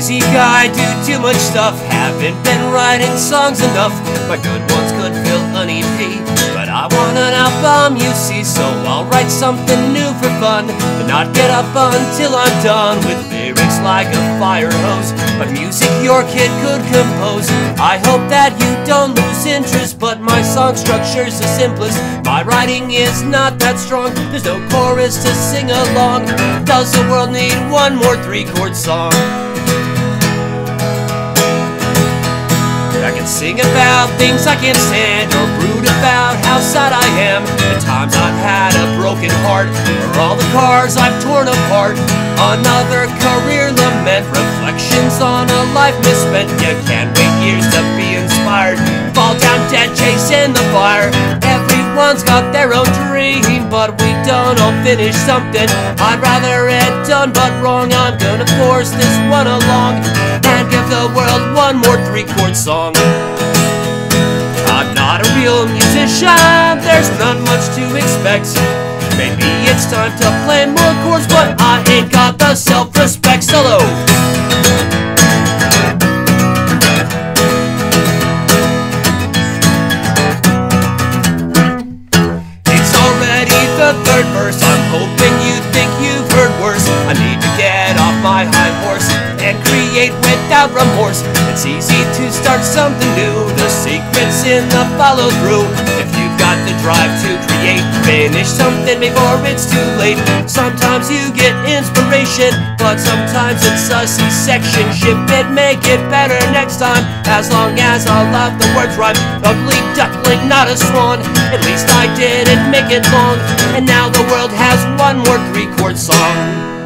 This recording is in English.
busy guy, do too much stuff. Haven't been writing songs enough. My good ones could fill an EP. But I want an album, you see, so I'll write something new for fun. But not get up until I'm done with lyrics like a fire hose. But music your kid could compose. I hope that you don't lose interest, but my song structure's the simplest. My writing is not that strong, there's no chorus to sing along. Does the world need one more three chord song? Sing about things I can't stand or brood about how sad I am. The times I've had a broken heart or all the cars I've torn apart. Another career lament, reflections on a life misspent. You can't wait years to be inspired. Fall down dead, chasing the fire. Everyone's got their own dream, but we don't all finish something. I'd rather it done but wrong. I'm gonna force this one along and give the chord song. I'm not a real musician, there's not much to expect. Maybe it's time to play more chords, but I ain't got the self respect. Solo. It's already the third verse. I'm hoping you think you've heard worse. I need to get off my high horse and create without remorse. It's easy to start something new. The secret's in the follow through. If you've got the drive to create, finish something before it's too late. Sometimes you get inspiration, but sometimes it's a C-section. Ship it, make it better next time. As long as I love the words rhyme. Ugly duckling, not a swan. At least I didn't make it long. And now the world has one more three chord song.